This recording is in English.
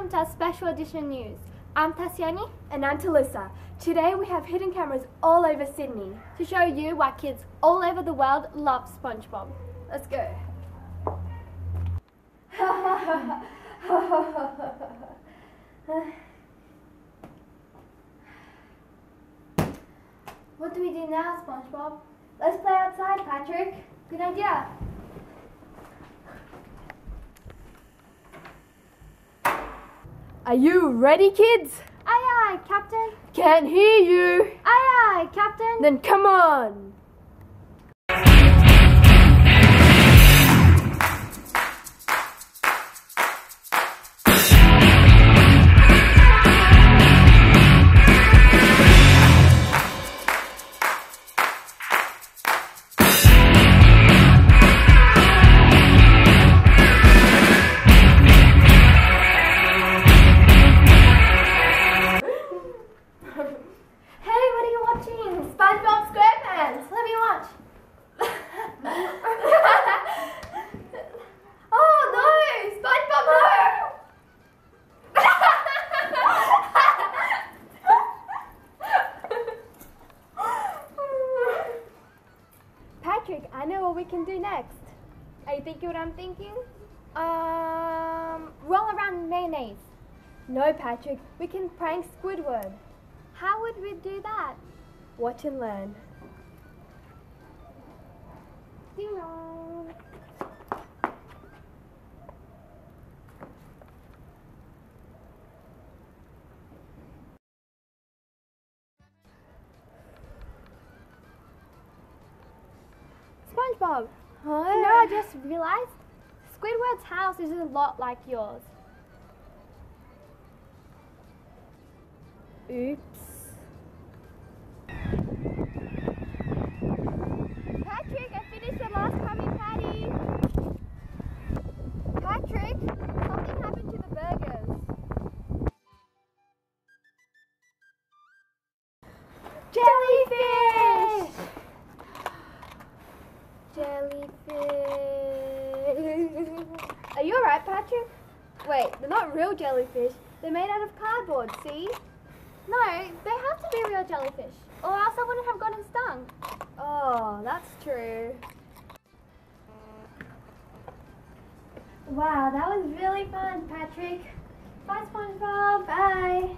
welcome to our special edition news. I'm Taciane And I'm Talissa. Today we have hidden cameras all over Sydney. to show you why kids all over the world love SpongeBob. Let's go. What do we do now, SpongeBob? Let's play outside, Patrick. Good idea. Are you ready, kids? Aye, aye, Captain. Can't hear you. Aye, aye, Captain. Then come on. Patrick, I know what we can do next. Are you thinking what I'm thinking? Um, roll around mayonnaise. No, Patrick, we can prank Squidward. How would we do that? Watch and learn. Ding dong. SpongeBob, Huh? you know, I just realized Squidward's house is a lot like yours. Oops. Patrick, I finished the last Krabby Patty. Patrick, something happened to the burgers. Jellyfish! Are you alright, Patrick? Wait, they're not real jellyfish. They're made out of cardboard, see? No, they have to be real jellyfish, or else I wouldn't have gotten stung. Oh, that's true. Wow, that was really fun, Patrick. Bye, SpongeBob. Bye.